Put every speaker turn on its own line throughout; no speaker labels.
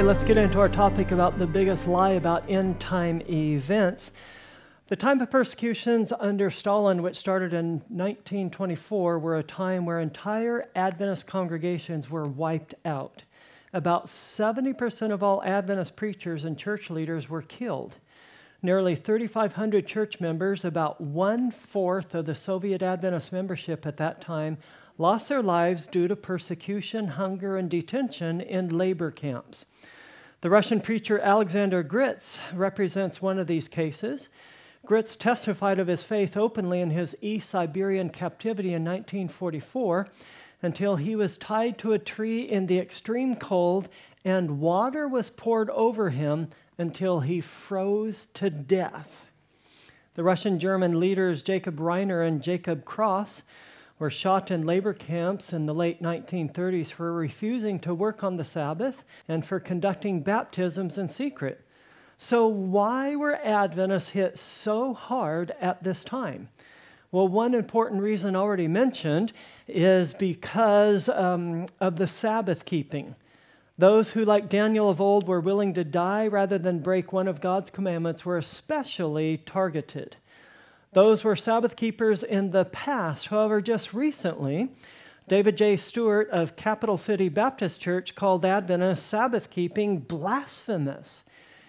Okay, let's get into our topic about the biggest lie about end time events. The time of persecutions under Stalin, which started in 1924, were a time where entire Adventist congregations were wiped out. About 70% of all Adventist preachers and church leaders were killed. Nearly 3,500 church members, about one fourth of the Soviet Adventist membership at that time, lost their lives due to persecution, hunger, and detention in labor camps. The Russian preacher Alexander Gritz represents one of these cases. Gritz testified of his faith openly in his East Siberian captivity in 1944 until he was tied to a tree in the extreme cold and water was poured over him until he froze to death. The Russian German leaders Jacob Reiner and Jacob Cross were shot in labor camps in the late 1930s for refusing to work on the Sabbath and for conducting baptisms in secret. So, why were Adventists hit so hard at this time? Well, one important reason already mentioned is because um, of the Sabbath keeping. Those who, like Daniel of old, were willing to die rather than break one of God's commandments were especially targeted. Those were Sabbath keepers in the past. However, just recently, David J. Stewart of Capital City Baptist Church called Adventist Sabbath keeping blasphemous.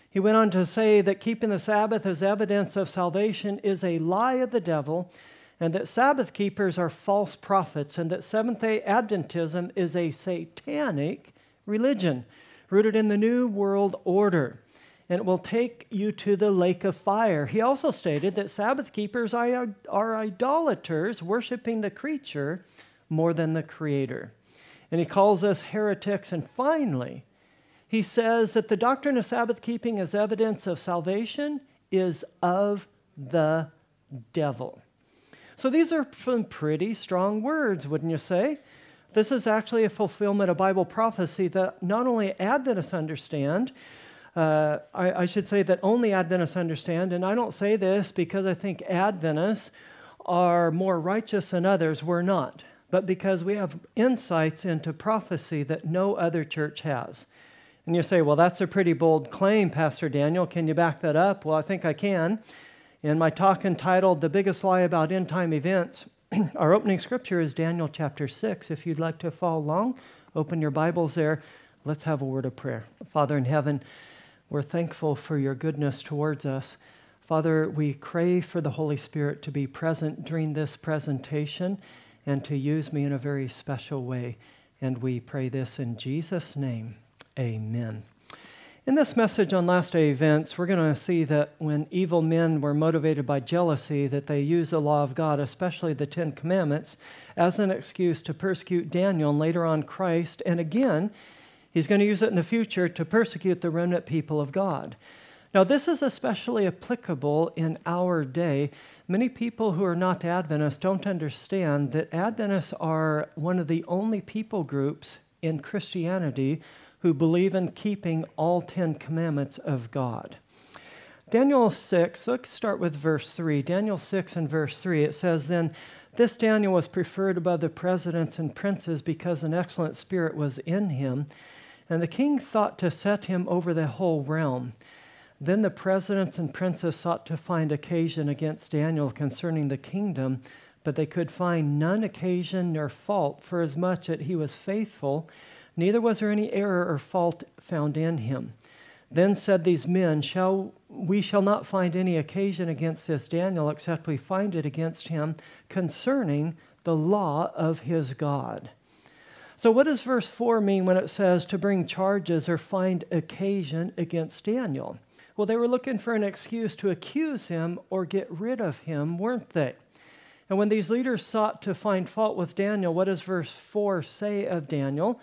He went on to say that keeping the Sabbath as evidence of salvation is a lie of the devil, and that Sabbath keepers are false prophets, and that Seventh day Adventism is a satanic religion rooted in the New World Order and it will take you to the lake of fire. He also stated that Sabbath keepers are, idolaters, worshiping the creature more than the creator. And he calls us heretics. And finally, he says that the doctrine of Sabbath keeping as evidence of salvation is of the devil. So these are some pretty strong words, wouldn't you say? This is actually a fulfillment of Bible prophecy that not only Adventists understand, uh, I, I, should say that only Adventists understand, and I don't say this because I think Adventists are more righteous than others. We're not, but because we have insights into prophecy that no other church has. And you say, well, that's a pretty bold claim, Pastor Daniel. Can you back that up? Well, I think I can. In my talk entitled The Biggest Lie About End Time Events, our opening scripture is Daniel chapter 6. If you'd like to follow along, open your Bibles there. Let's have a word of prayer. Father in heaven, we're thankful for your goodness towards us. Father, we crave for the Holy Spirit to be present during this presentation and to use me in a very special way. And we pray this in Jesus' name. Amen. In this message on last day events, we're going to see that when evil men were motivated by jealousy, that they used the law of God, especially the Ten Commandments, as an excuse to persecute Daniel and later on Christ. And again, He's going to use it in the future to persecute the remnant people of God. Now, this is especially applicable in our day. Many people who are not Adventists don't understand that Adventists are one of the only people groups in Christianity who believe in keeping all Ten Commandments of God. Daniel 6, let's start with verse 3. Daniel 6 and verse 3, it says, Then this Daniel was preferred above the presidents and princes because an excellent spirit was in him and the king thought to set him over the whole realm. Then the presidents and princes sought to find occasion against Daniel concerning the kingdom, but they could find none occasion nor fault, for as much that he was faithful, neither was there any error or fault found in him. Then said these men, shall, We shall not find any occasion against this Daniel, except we find it against him concerning the law of his God. So, what does verse 4 mean when it says to bring charges or find occasion against Daniel? Well, they were looking for an excuse to accuse him or get rid of him, weren't they? And when these leaders sought to find fault with Daniel, what does verse 4 say of Daniel?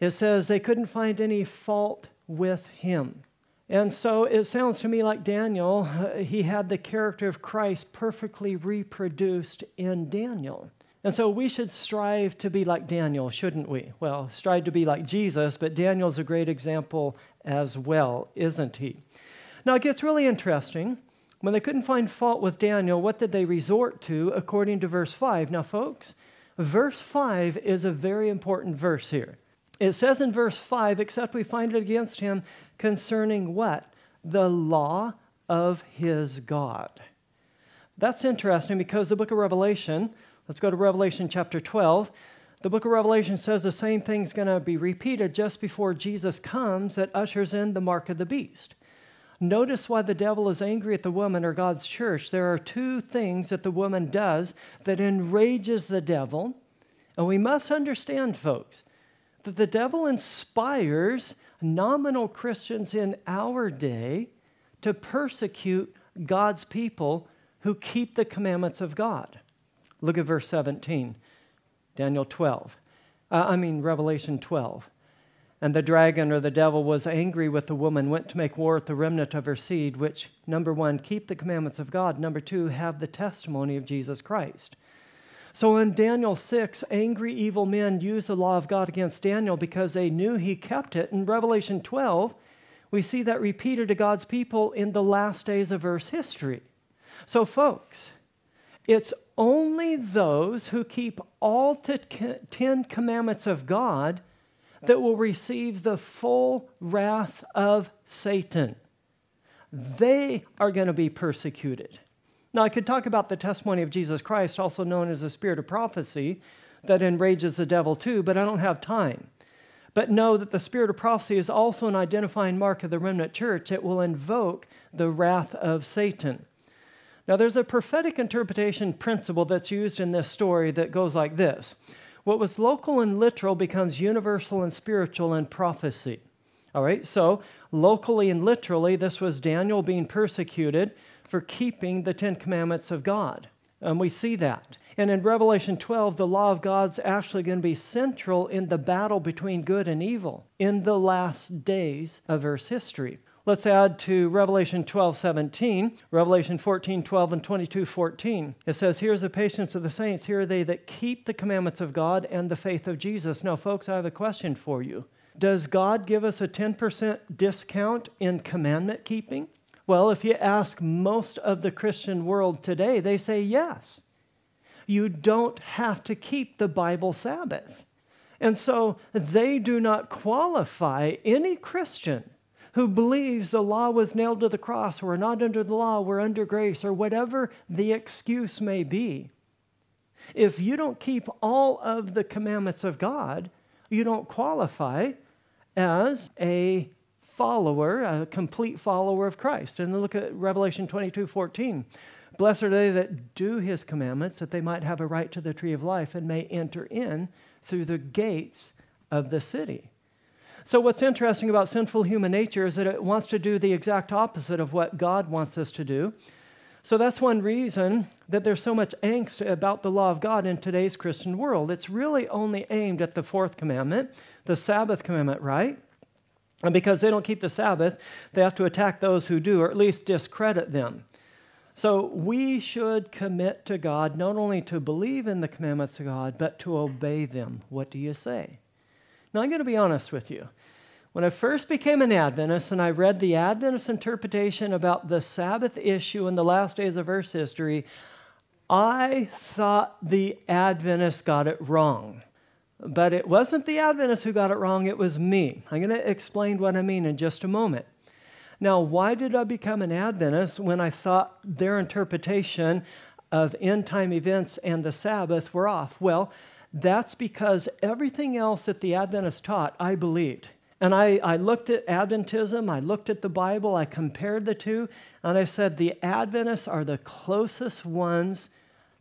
It says they couldn't find any fault with him. And so it sounds to me like Daniel, he had the character of Christ perfectly reproduced in Daniel. And so we should strive to be like Daniel, shouldn't we? Well, strive to be like Jesus, but Daniel's a great example as well, isn't he? Now it gets really interesting. When they couldn't find fault with Daniel, what did they resort to according to verse 5? Now, folks, verse 5 is a very important verse here. It says in verse 5, except we find it against him concerning what? The law of his God. That's interesting because the book of Revelation, let's go to Revelation chapter 12. The book of Revelation says the same thing's going to be repeated just before Jesus comes that ushers in the mark of the beast. Notice why the devil is angry at the woman or God's church. There are two things that the woman does that enrages the devil. And we must understand, folks, that the devil inspires nominal Christians in our day to persecute God's people who keep the commandments of God. Look at verse 17, Daniel 12. Uh, I mean, Revelation 12. And the dragon or the devil was angry with the woman, went to make war with the remnant of her seed, which, number one, keep the commandments of God. Number two, have the testimony of Jesus Christ. So in Daniel 6, angry evil men used the law of God against Daniel because they knew he kept it. In Revelation 12, we see that repeated to God's people in the last days of Earth's history. So, folks, it's only those who keep all the Ten Commandments of God that will receive the full wrath of Satan. They are going to be persecuted. Now, I could talk about the testimony of Jesus Christ, also known as the spirit of prophecy, that enrages the devil too, but I don't have time. But know that the spirit of prophecy is also an identifying mark of the remnant church. It will invoke the wrath of Satan. Now, there's a prophetic interpretation principle that's used in this story that goes like this what was local and literal becomes universal and spiritual in prophecy. All right, so locally and literally, this was Daniel being persecuted for keeping the Ten Commandments of God. And we see that. And in Revelation 12, the law of God's actually going to be central in the battle between good and evil in the last days of Earth's history. Let's add to Revelation 12, 17, Revelation 14, 12, and 22, 14. It says, Here's the patience of the saints. Here are they that keep the commandments of God and the faith of Jesus. Now, folks, I have a question for you. Does God give us a 10% discount in commandment keeping? Well, if you ask most of the Christian world today, they say yes. You don't have to keep the Bible Sabbath. And so they do not qualify any Christian who believes the law was nailed to the cross, we're not under the law, we're under grace, or whatever the excuse may be. If you don't keep all of the commandments of God, you don't qualify as a follower, a complete follower of Christ. And look at Revelation 22 14. Blessed are they that do his commandments, that they might have a right to the tree of life and may enter in through the gates of the city. So, what's interesting about sinful human nature is that it wants to do the exact opposite of what God wants us to do. So, that's one reason that there's so much angst about the law of God in today's Christian world. It's really only aimed at the fourth commandment, the Sabbath commandment, right? And because they don't keep the Sabbath, they have to attack those who do, or at least discredit them. So we should commit to God not only to believe in the commandments of God, but to obey them. What do you say? Now, I'm going to be honest with you. When I first became an Adventist and I read the Adventist interpretation about the Sabbath issue in the last days of Earth's history, I thought the Adventists got it wrong. But it wasn't the Adventists who got it wrong, it was me. I'm going to explain what I mean in just a moment. Now, why did I become an Adventist when I thought their interpretation of end time events and the Sabbath were off? Well, that's because everything else that the Adventists taught, I believed. And I, I looked at Adventism, I looked at the Bible, I compared the two, and I said the Adventists are the closest ones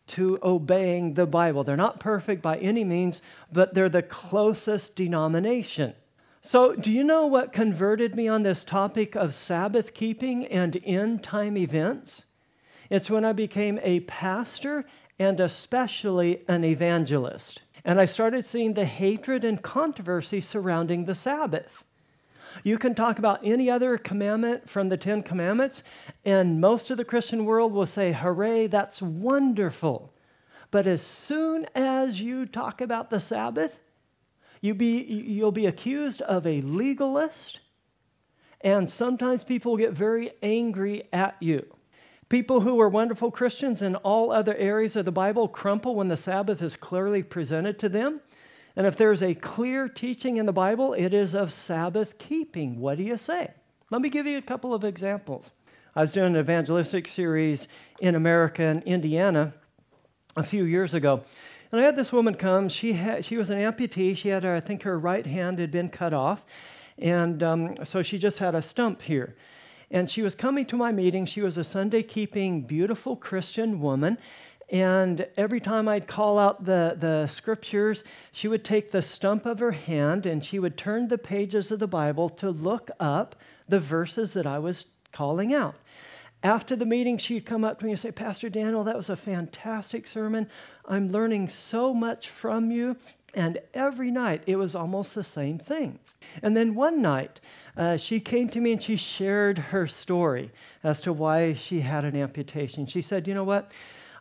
to obeying the Bible. They're not perfect by any means, but they're the closest denomination. So, do you know what converted me on this topic of Sabbath keeping and end time events? It's when I became a pastor and especially an evangelist. And I started seeing the hatred and controversy surrounding the Sabbath. You can talk about any other commandment from the Ten Commandments, and most of the Christian world will say, Hooray, that's wonderful. But as soon as you talk about the Sabbath, you be, you'll be accused of a legalist, and sometimes people get very angry at you. People who are wonderful Christians in all other areas of the Bible crumple when the Sabbath is clearly presented to them. And if there's a clear teaching in the Bible, it is of Sabbath keeping. What do you say? Let me give you a couple of examples. I was doing an evangelistic series in America and Indiana a few years ago. And I had this woman come. She, had, she was an amputee. She had, her, I think, her right hand had been cut off. And um, so she just had a stump here. And she was coming to my meeting. She was a Sunday keeping, beautiful Christian woman. And every time I'd call out the, the scriptures, she would take the stump of her hand and she would turn the pages of the Bible to look up the verses that I was calling out. After the meeting, she'd come up to me and say, Pastor Daniel, that was a fantastic sermon. I'm learning so much from you. And every night, it was almost the same thing. And then one night, uh, she came to me and she shared her story as to why she had an amputation. She said, You know what?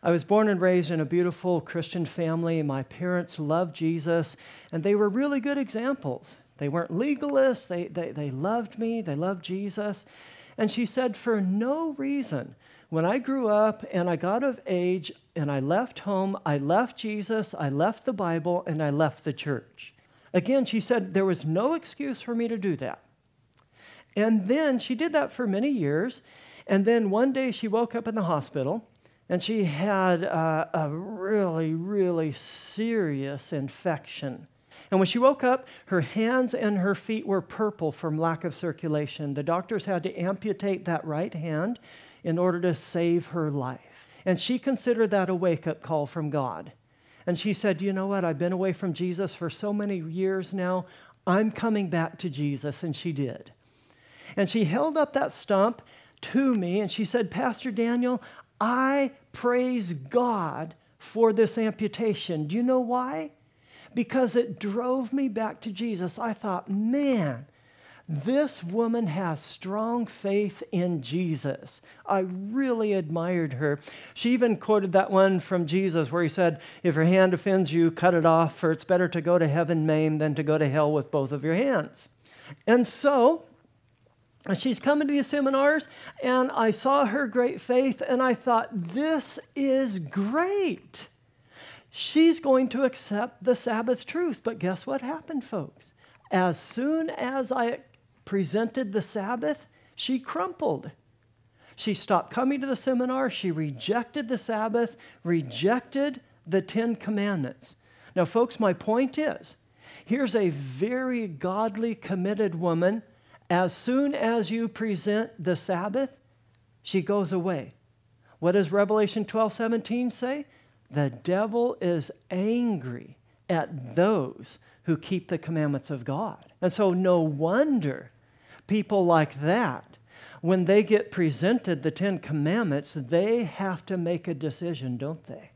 I was born and raised in a beautiful Christian family. My parents loved Jesus, and they were really good examples. They weren't legalists, they, they, they loved me, they loved Jesus. And she said, For no reason, when I grew up and I got of age and I left home, I left Jesus, I left the Bible, and I left the church. Again, she said there was no excuse for me to do that. And then she did that for many years. And then one day she woke up in the hospital and she had a, a really, really serious infection. And when she woke up, her hands and her feet were purple from lack of circulation. The doctors had to amputate that right hand in order to save her life. And she considered that a wake up call from God. And she said, You know what? I've been away from Jesus for so many years now. I'm coming back to Jesus. And she did. And she held up that stump to me and she said, Pastor Daniel, I praise God for this amputation. Do you know why? Because it drove me back to Jesus. I thought, man, this woman has strong faith in Jesus. I really admired her. She even quoted that one from Jesus where he said, If your hand offends you, cut it off, for it's better to go to heaven maimed than to go to hell with both of your hands. And so, she's coming to these seminars, and I saw her great faith, and I thought, This is great. She's going to accept the Sabbath truth. But guess what happened, folks? As soon as I presented the Sabbath, she crumpled. She stopped coming to the seminar. She rejected the Sabbath, rejected the Ten Commandments. Now, folks, my point is here's a very godly, committed woman. As soon as you present the Sabbath, she goes away. What does Revelation 12 17 say? The devil is angry at those who keep the commandments of God. And so, no wonder people like that, when they get presented the Ten Commandments, they have to make a decision, don't they?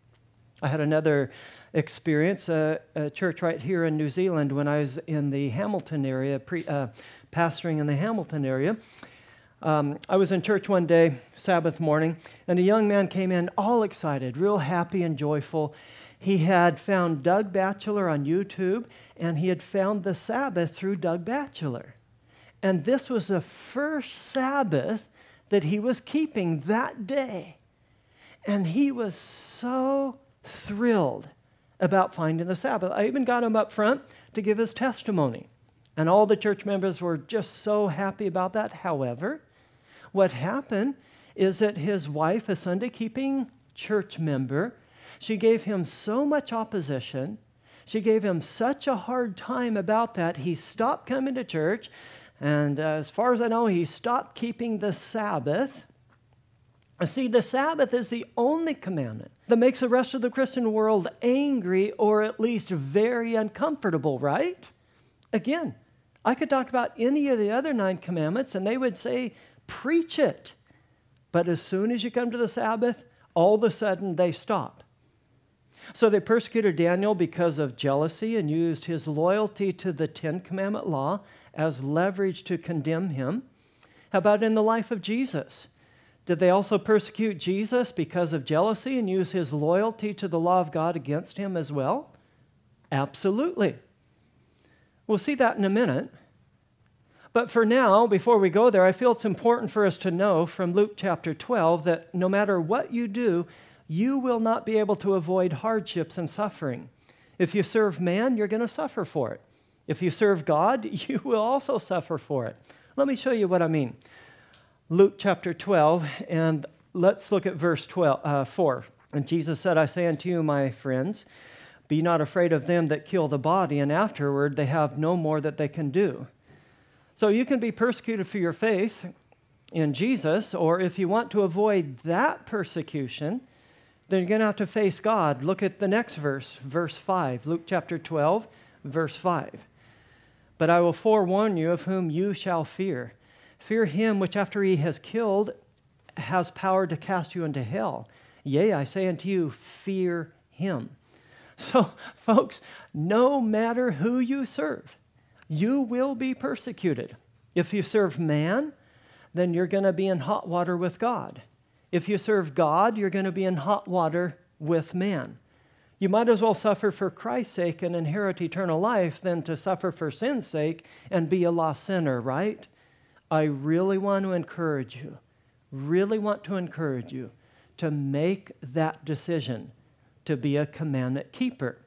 I had another experience, uh, a church right here in New Zealand when I was in the Hamilton area, pre, uh, pastoring in the Hamilton area. Um, I was in church one day, Sabbath morning, and a young man came in all excited, real happy and joyful. He had found Doug Batchelor on YouTube, and he had found the Sabbath through Doug Batchelor. And this was the first Sabbath that he was keeping that day. And he was so thrilled about finding the Sabbath. I even got him up front to give his testimony. And all the church members were just so happy about that. However, what happened is that his wife, a Sunday keeping church member, she gave him so much opposition. She gave him such a hard time about that. He stopped coming to church. And uh, as far as I know, he stopped keeping the Sabbath. See, the Sabbath is the only commandment that makes the rest of the Christian world angry or at least very uncomfortable, right? Again, I could talk about any of the other nine commandments and they would say, preach it. But as soon as you come to the Sabbath, all of a sudden they stop. So they persecuted Daniel because of jealousy and used his loyalty to the Ten Commandment law as leverage to condemn him. How about in the life of Jesus? Did they also persecute Jesus because of jealousy and use his loyalty to the law of God against him as well? Absolutely. We'll see that in a minute. But for now, before we go there, I feel it's important for us to know from Luke chapter 12 that no matter what you do, you will not be able to avoid hardships and suffering. If you serve man, you're going to suffer for it. If you serve God, you will also suffer for it. Let me show you what I mean. Luke chapter 12, and let's look at verse 12, uh, 4. And Jesus said, I say unto you, my friends, be not afraid of them that kill the body, and afterward they have no more that they can do. So you can be persecuted for your faith in Jesus, or if you want to avoid that persecution, then you're going to have to face God. Look at the next verse, verse 5, Luke chapter 12, verse 5. But I will forewarn you of whom you shall fear. Fear him which after he has killed has power to cast you into hell. Yea, I say unto you, fear him. So, folks, no matter who you serve, you will be persecuted. If you serve man, then you're going to be in hot water with God. If you serve God, you're going to be in hot water with man. You might as well suffer for Christ's sake and inherit eternal life than to suffer for sin's sake and be a lost sinner, right? I really want to encourage you, really want to encourage you to make that decision to be a commandment keeper.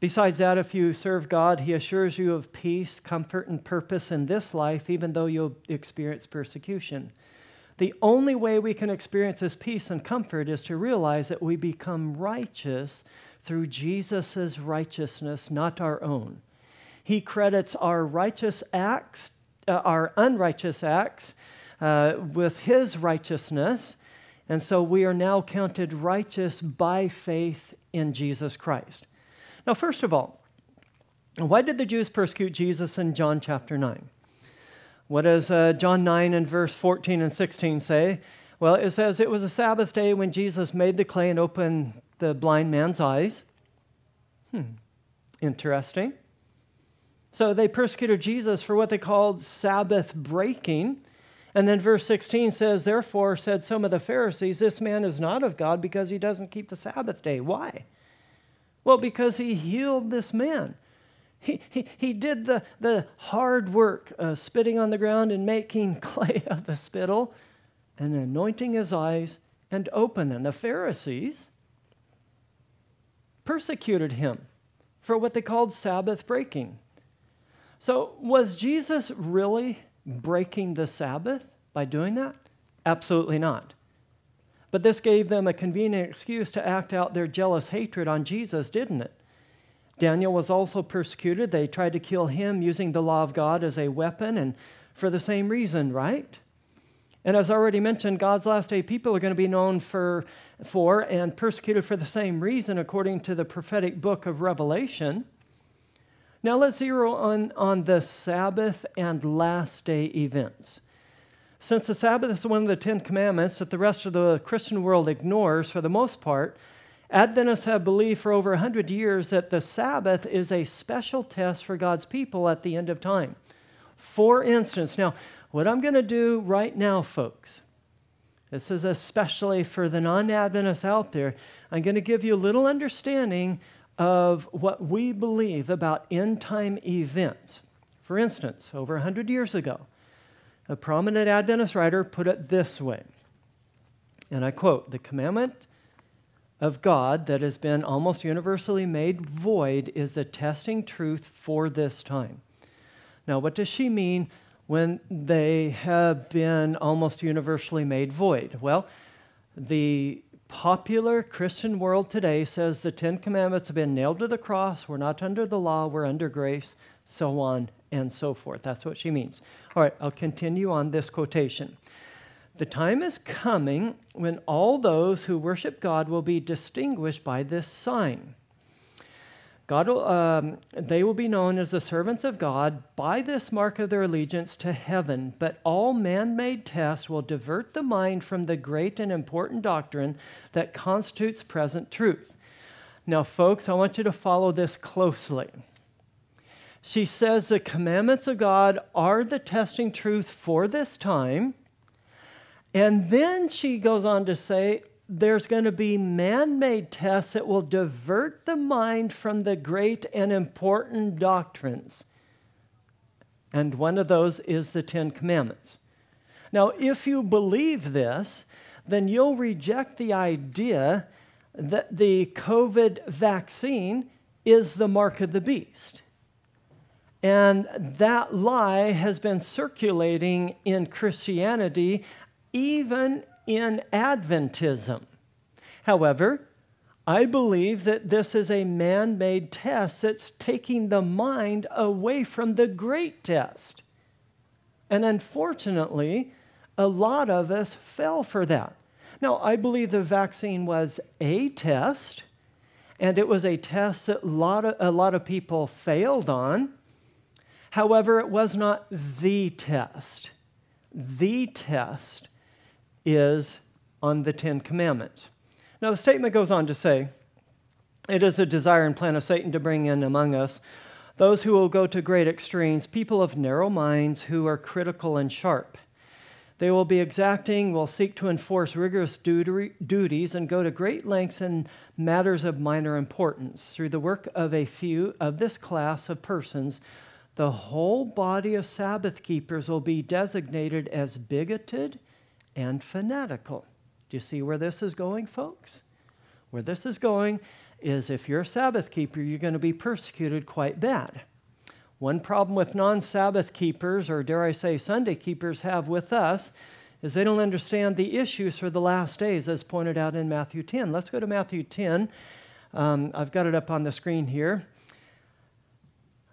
Besides that, if you serve God, He assures you of peace, comfort, and purpose in this life, even though you'll experience persecution. The only way we can experience this peace and comfort is to realize that we become righteous through Jesus' righteousness, not our own. He credits our righteous acts, uh, our unrighteous acts, uh, with His righteousness, and so we are now counted righteous by faith in Jesus Christ. Now, first of all, why did the Jews persecute Jesus in John chapter 9? What does uh, John 9 and verse 14 and 16 say? Well, it says, It was a Sabbath day when Jesus made the clay and opened the blind man's eyes. Hmm, interesting. So they persecuted Jesus for what they called Sabbath breaking. And then verse 16 says, Therefore said some of the Pharisees, This man is not of God because he doesn't keep the Sabbath day. Why? Well, because he healed this man. He, he, did the, the hard work, uh, spitting on the ground and making clay of the spittle and anointing his eyes and open. opening. The Pharisees persecuted him for what they called Sabbath breaking. So, was Jesus really breaking the Sabbath by doing that? Absolutely not. But this gave them a convenient excuse to act out their jealous hatred on Jesus, didn't it? Daniel was also persecuted. They tried to kill him using the law of God as a weapon, and for the same reason, right? And as already mentioned, God's last day people are going to be known for, for and persecuted for the same reason, according to the prophetic book of Revelation. Now let's zero on, on the Sabbath and last day events. Since the Sabbath is one of the Ten Commandments that the rest of the Christian world ignores for the most part, Adventists have believed for over 100 years that the Sabbath is a special test for God's people at the end of time. For instance, now, what I'm going to do right now, folks, this is especially for the non Adventists out there, I'm going to give you a little understanding of what we believe about end time events. For instance, over 100 years ago, a prominent Adventist writer put it this way, and I quote The commandment of God that has been almost universally made void is the testing truth for this time. Now, what does she mean when they have been almost universally made void? Well, the popular Christian world today says the Ten Commandments have been nailed to the cross. We're not under the law, we're under grace, so on and so forth. That's what she means. All right, I'll continue on this quotation. The time is coming when all those who worship God will be distinguished by this sign. God will, um, they will be known as the servants of God by this mark of their allegiance to heaven. But all man made tests will divert the mind from the great and important doctrine that constitutes present truth. Now, folks, I want you to follow this closely. She says the commandments of God are the testing truth for this time. And then she goes on to say, there's going to be man made tests that will divert the mind from the great and important doctrines. And one of those is the Ten Commandments. Now, if you believe this, then you'll reject the idea that the COVID vaccine is the mark of the beast. And that lie has been circulating in Christianity, even in Adventism. However, I believe that this is a man made test that's taking the mind away from the great test. And unfortunately, a lot of us fell for that. Now, I believe the vaccine was a test, and it was a test that a lot of, a lot of people failed on. However, it was not the test. The test is on the Ten Commandments. Now, the statement goes on to say, It is a desire and plan of Satan to bring in among us those who will go to great extremes, people of narrow minds who are critical and sharp. They will be exacting, will seek to enforce rigorous duties, and go to great lengths in matters of minor importance. Through the work of a few of this class of persons, the whole body of Sabbath keepers will be designated as bigoted and fanatical. Do you see where this is going, folks? Where this is going is if you're a Sabbath keeper, you're going to be persecuted quite bad. One problem with non Sabbath keepers, or dare I say Sunday keepers, have with us is they don't understand the issues for the last days, as pointed out in Matthew 10. Let's go to Matthew 10. Um, I've got it up on the screen here.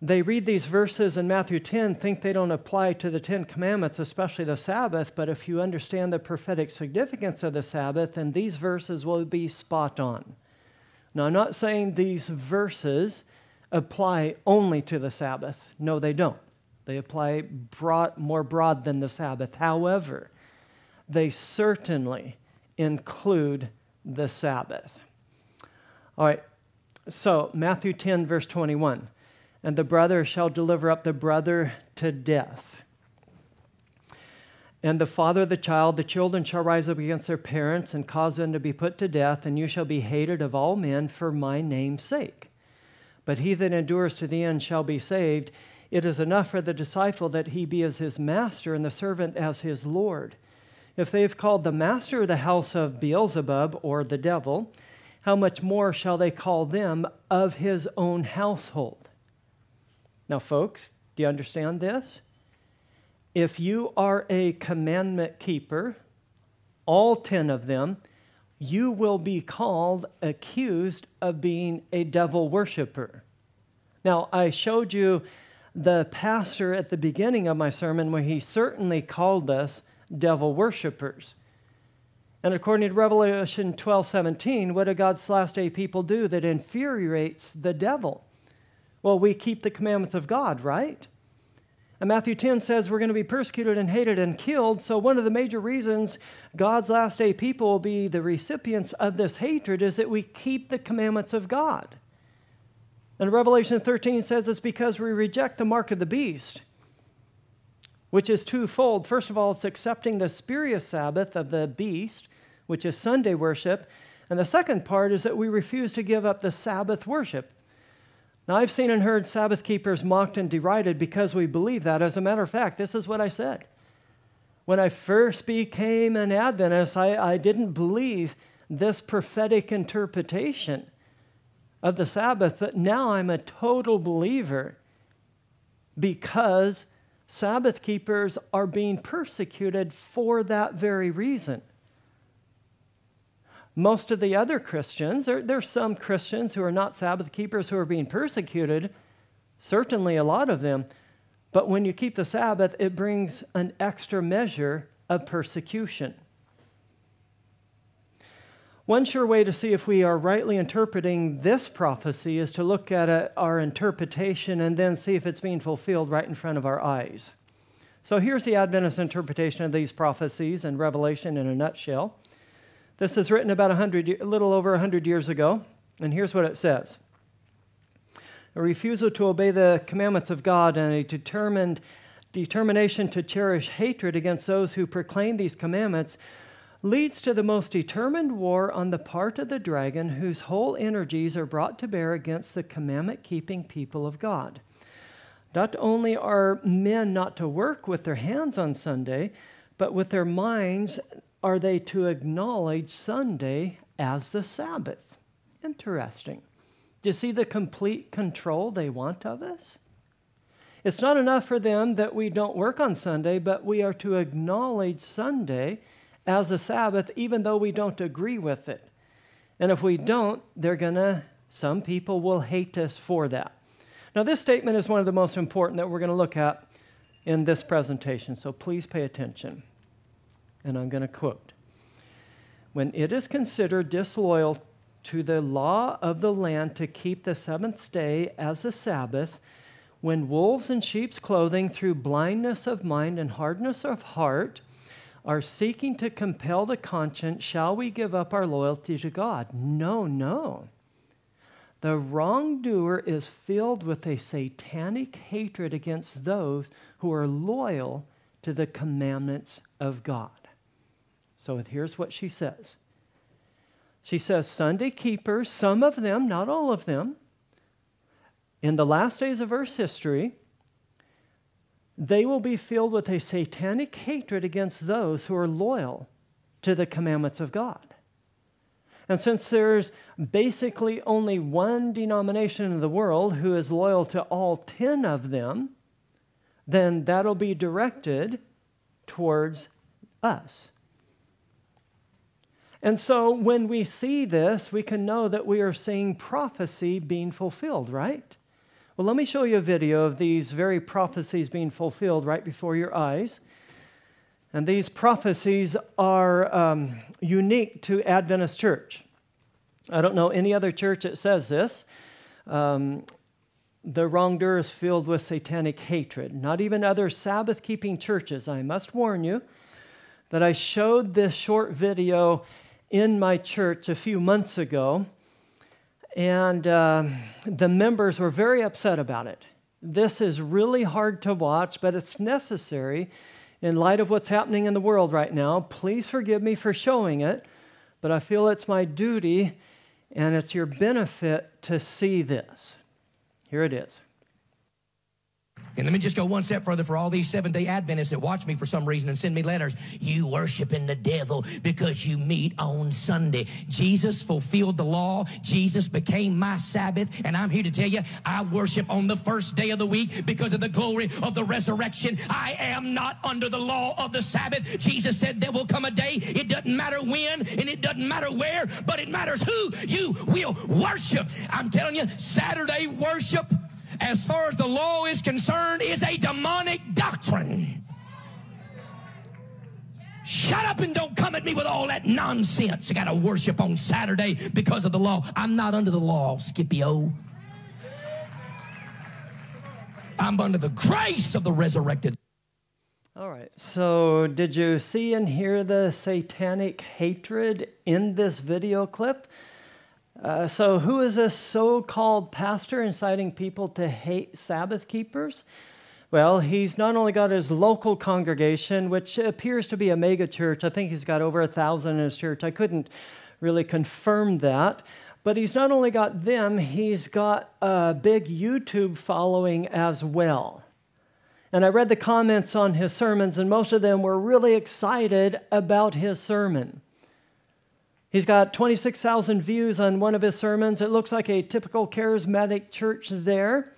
They read these verses in Matthew 10, think they don't apply to the Ten Commandments, especially the Sabbath, but if you understand the prophetic significance of the Sabbath, then these verses will be spot on. Now, I'm not saying these verses apply only to the Sabbath. No, they don't. They apply broad, more broad than the Sabbath. However, they certainly include the Sabbath. All right, so Matthew 10, verse 21 and the brother shall deliver up the brother to death. And the father of the child, the children shall rise up against their parents and cause them to be put to death, and you shall be hated of all men for my name's sake. But he that endures to the end shall be saved. It is enough for the disciple that he be as his master and the servant as his Lord. If they have called the master of the house of Beelzebub or the devil, how much more shall they call them of his own household? Now, folks, do you understand this? If you are a commandment keeper, all 10 of them, you will be called accused of being a devil worshiper. Now, I showed you the pastor at the beginning of my sermon where he certainly called us devil worshippers. And according to Revelation 12 17, what do God's last day people do that infuriates the devil? Well, we keep the commandments of God, right? And Matthew 10 says we're going to be persecuted and hated and killed. So, one of the major reasons God's last day people will be the recipients of this hatred is that we keep the commandments of God. And Revelation 13 says it's because we reject the mark of the beast, which is twofold. First of all, it's accepting the spurious Sabbath of the beast, which is Sunday worship. And the second part is that we refuse to give up the Sabbath worship. Now, I've seen and heard Sabbath keepers mocked and derided because we believe that. As a matter of fact, this is what I said. When I first became an Adventist, I, I didn't believe this prophetic interpretation of the Sabbath, but now I'm a total believer because Sabbath keepers are being persecuted for that very reason most of the other Christians, there, there are some Christians who are not Sabbath keepers who are being persecuted, certainly a lot of them. But when you keep the Sabbath, it brings an extra measure of persecution. One sure way to see if we are rightly interpreting this prophecy is to look at it, our interpretation and then see if it's being fulfilled right in front of our eyes. So here's the Adventist interpretation of these prophecies in Revelation in a nutshell. This is written about 100, a little over 100 years ago, and here's what it says A refusal to obey the commandments of God and a determined determination to cherish hatred against those who proclaim these commandments leads to the most determined war on the part of the dragon, whose whole energies are brought to bear against the commandment keeping people of God. Not only are men not to work with their hands on Sunday, but with their minds are they to acknowledge Sunday as the Sabbath? Interesting. Do you see the complete control they want of us? It's not enough for them that we don't work on Sunday, but we are to acknowledge Sunday as a Sabbath, even though we don't agree with it. And if we don't, they're going to, some people will hate us for that. Now, this statement is one of the most important that we're going to look at in this presentation, so please pay attention. And I'm going to quote When it is considered disloyal to the law of the land to keep the seventh day as a Sabbath, when wolves in sheep's clothing, through blindness of mind and hardness of heart, are seeking to compel the conscience, shall we give up our loyalty to God? No, no. The wrongdoer is filled with a satanic hatred against those who are loyal to the commandments of God. So here's what she says. She says, Sunday keepers, some of them, not all of them, in the last days of Earth's history, they will be filled with a satanic hatred against those who are loyal to the commandments of God. And since there's basically only one denomination in the world who is loyal to all 10 of them, then that'll be directed towards us. And so when we see this, we can know that we are seeing prophecy being fulfilled, right? Well, let me show you a video of these very prophecies being fulfilled right before your eyes. And these prophecies are um, unique to Adventist Church. I don't know any other church that says this. Um, the wrongdoer is filled with satanic hatred. Not even other Sabbath keeping churches. I must warn you that I showed this short video in my church a few months ago, and uh, the members were very upset about it. This is really hard to watch, but it's necessary in light of what's happening in the world right now, please forgive me for showing it, but I feel it's my duty and it's your benefit to see this. Here it is.
And let me just go one step further for all these seven day Adventists that watch me for some reason and send me letters. You worshiping the devil because you meet on Sunday. Jesus fulfilled the law. Jesus became my Sabbath. And I'm here to tell you, I worship on the first day of the week because of the glory of the resurrection. I am not under the law of the Sabbath. Jesus said there will come a day. It doesn't matter when and it doesn't matter where, but it matters who you will worship. I'm telling you, Saturday worship as far as the law is concerned, is a demonic doctrine. Shut up and don't come at me with all that nonsense. You got to worship on Saturday because of the law. I'm not under the law, Skippy O. I'm under the grace of the resurrected.
All right. So, did you see and hear the satanic hatred in this video clip? Uh, so, who is this so called pastor inciting people to hate Sabbath keepers? Well, he's not only got his local congregation, which appears to be a mega church. I think he's got over a thousand in his church. I couldn't really confirm that. But he's not only got them, he's got a big YouTube following as well. And I read the comments on his sermons, and most of them were really excited about his sermon. He's got 26,000 views on one of his sermons. It looks like a typical charismatic church there.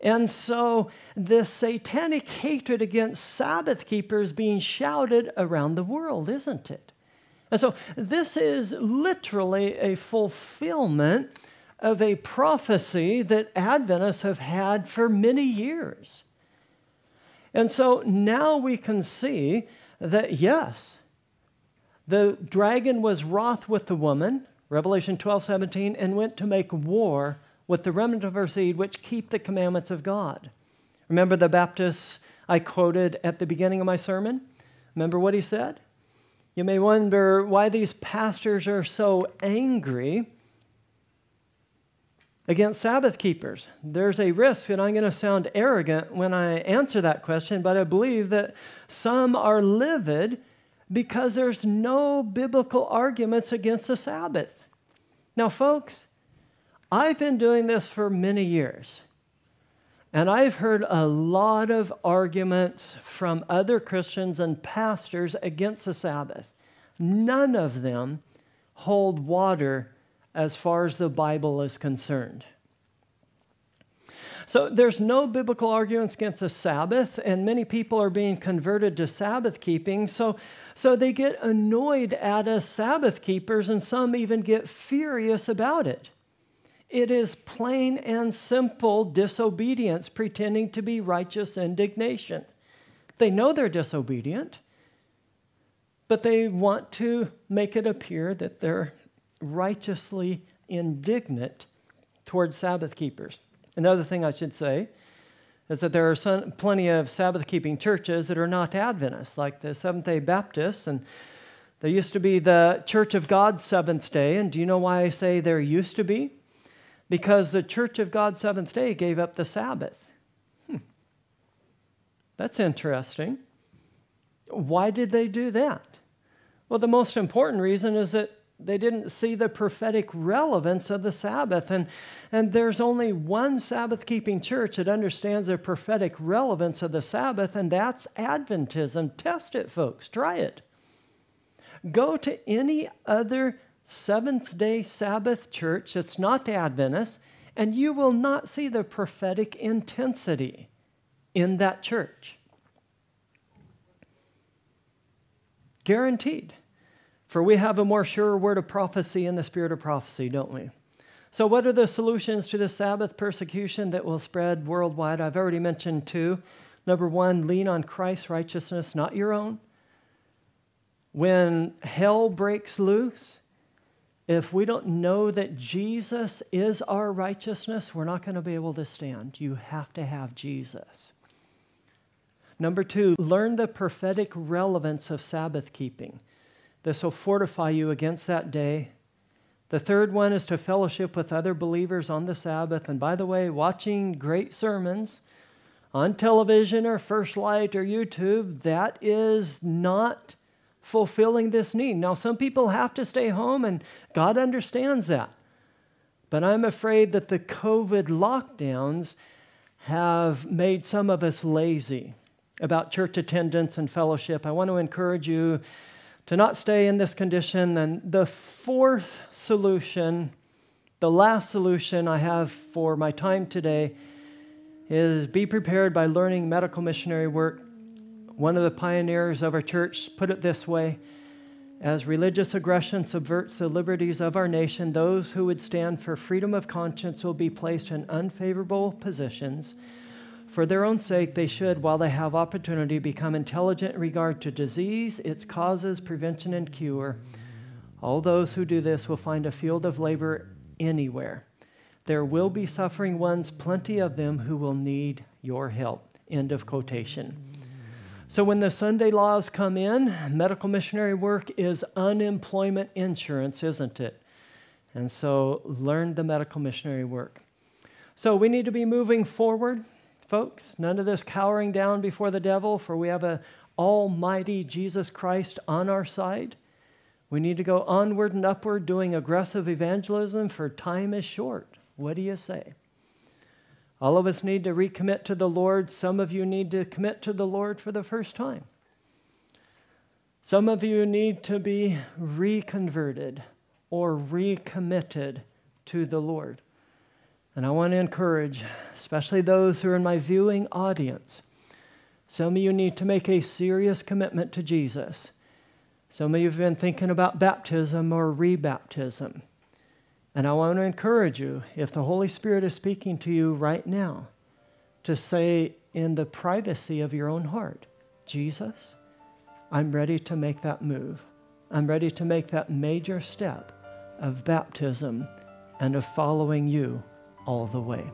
And so, this satanic hatred against Sabbath keepers being shouted around the world, isn't it? And so, this is literally a fulfillment of a prophecy that Adventists have had for many years. And so now we can see that, yes, the dragon was wroth with the woman, Revelation 12, 17, and went to make war with the remnant of her seed, which keep the commandments of God. Remember the Baptist I quoted at the beginning of my sermon? Remember what he said? You may wonder why these pastors are so angry against Sabbath keepers. There's a risk, and I'm going to sound arrogant when I answer that question, but I believe that some are livid because there's no biblical arguments against the Sabbath. Now, folks, I've been doing this for many years, and I've heard a lot of arguments from other Christians and pastors against the Sabbath. none of them hold water as far as the Bible is concerned. So there's no biblical arguments against the Sabbath, and many people are being converted to Sabbath keeping. So, so they get annoyed at us Sabbath keepers, and some even get furious about it. It is plain and simple disobedience, pretending to be righteous indignation. They know they're disobedient, but they want to make it appear that they're righteously indignant towards Sabbath keepers. Another thing I should say is that there are some, plenty of Sabbath keeping churches that are not Adventists, like the Seventh day Baptists. And there used to be the Church of God Seventh day. And do you know why I say there used to be? Because the Church of God Seventh day gave up the Sabbath. Hmm. That's interesting. Why did they do that? Well, the most important reason is that they didn't see the prophetic relevance of the Sabbath. And, and there's only one Sabbath keeping church that understands the prophetic relevance of the Sabbath, and that's Adventism. Test it, folks. Try it. Go to any other seventh day Sabbath church that's not Adventist, and you will not see the prophetic intensity in that church. Guaranteed. For we have a more sure word of prophecy in the spirit of prophecy, don't we? So, what are the solutions to the Sabbath persecution that will spread worldwide? I've already mentioned two. Number one, lean on Christ's righteousness, not your own. When hell breaks loose, if we don't know that Jesus is our righteousness, we're not going to be able to stand. You have to have Jesus. Number two, learn the prophetic relevance of Sabbath keeping. This will fortify you against that day. The third one is to fellowship with other believers on the Sabbath. And by the way, watching great sermons on television or First Light or YouTube, that is not fulfilling this need. Now, some people have to stay home, and God understands that. But I'm afraid that the COVID lockdowns have made some of us lazy about church attendance and fellowship. I want to encourage you to not stay in this condition. And the fourth solution, the last solution I have for my time today, is be prepared by learning medical missionary work. One of the pioneers of our church put it this way as religious aggression subverts the liberties of our nation, those who would stand for freedom of conscience will be placed in unfavorable positions. For their own sake, they should, while they have opportunity, become intelligent in regard to disease, its causes, prevention, and cure. All those who do this will find a field of labor anywhere. There will be suffering ones, plenty of them, who will need your help. End of quotation. So, when the Sunday laws come in, medical missionary work is unemployment insurance, isn't it? And so, learn the medical missionary work. So, we need to be moving forward folks. None of this cowering down before the devil, for we have an almighty Jesus Christ on our side. We need to go onward and upward doing aggressive evangelism, for time is short. What do you say? All of us need to recommit to the Lord. Some of you need to commit to the Lord for the first time. Some of you need to be reconverted or recommitted to the Lord. And I want to encourage, especially those who are in my viewing audience, some of you need to make a serious commitment to Jesus. Some of you have been thinking about baptism or rebaptism. And I want to encourage you, if the Holy Spirit is speaking to you right now, to say in the privacy of your own heart, Jesus, I'm ready to make that move. I'm ready to make that major step of baptism and of following you all the way.